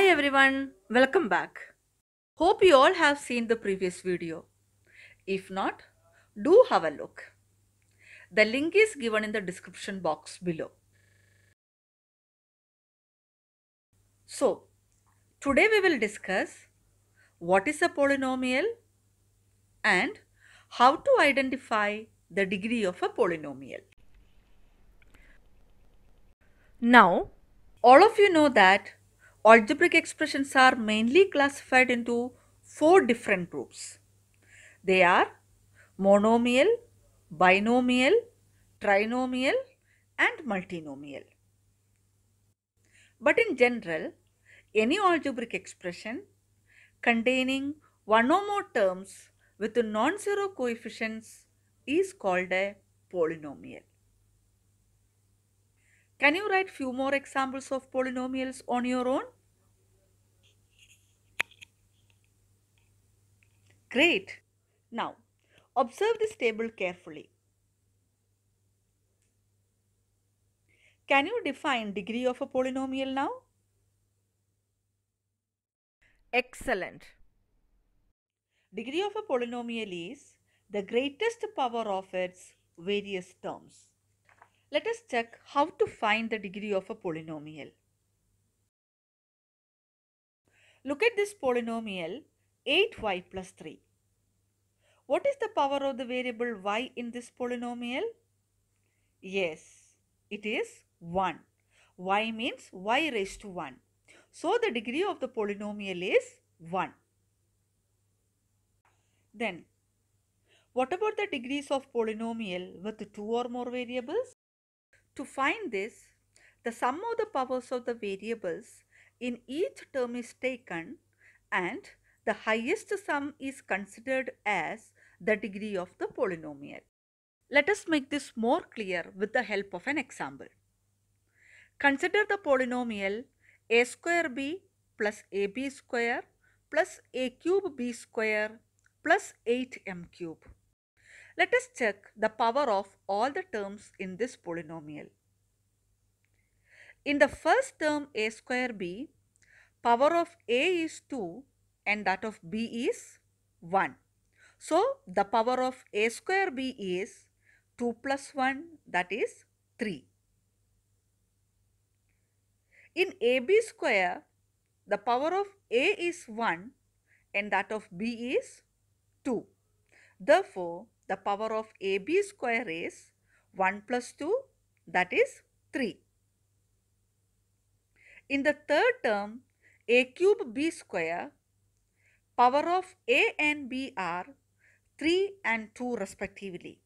everyone, welcome back. Hope you all have seen the previous video. If not, do have a look. The link is given in the description box below. So, today we will discuss what is a polynomial and how to identify the degree of a polynomial. Now, all of you know that algebraic expressions are mainly classified into four different groups. They are monomial, binomial, trinomial and multinomial. But in general, any algebraic expression containing one or more terms with non-zero coefficients is called a polynomial. Can you write few more examples of polynomials on your own? Great. Now, observe this table carefully. Can you define degree of a polynomial now? Excellent. Degree of a polynomial is the greatest power of its various terms. Let us check how to find the degree of a polynomial. Look at this polynomial 8y plus 3. What is the power of the variable y in this polynomial? Yes, it is 1. y means y raised to 1. So, the degree of the polynomial is 1. Then, what about the degrees of polynomial with two or more variables? To find this, the sum of the powers of the variables in each term is taken and the highest sum is considered as the degree of the polynomial. Let us make this more clear with the help of an example. Consider the polynomial a square b plus ab square plus a cube b square plus 8m cube. Let us check the power of all the terms in this polynomial. In the first term a square b, power of a is 2 and that of b is 1. So, the power of a square b is 2 plus 1 that is 3. In ab square, the power of a is 1 and that of b is 2. Therefore, the power of ab square is 1 plus 2 that is 3. In the third term a cube b square power of a and b are 3 and 2 respectively.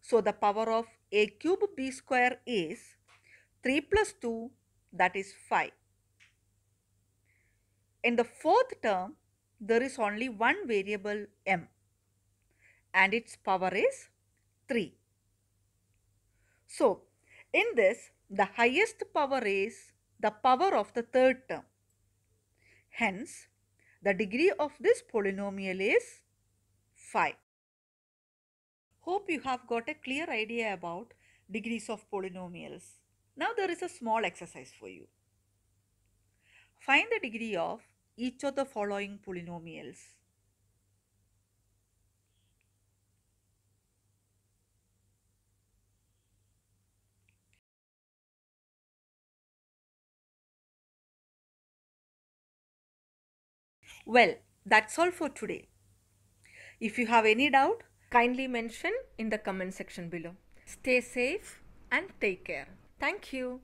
So, the power of a cube b square is 3 plus 2 that is 5. In the fourth term there is only one variable m and its power is 3. So, in this the highest power is the power of the third term. Hence, the degree of this polynomial is 5. Hope you have got a clear idea about degrees of polynomials. Now there is a small exercise for you. Find the degree of each of the following polynomials. Well, that's all for today. If you have any doubt, kindly mention in the comment section below. Stay safe and take care. Thank you.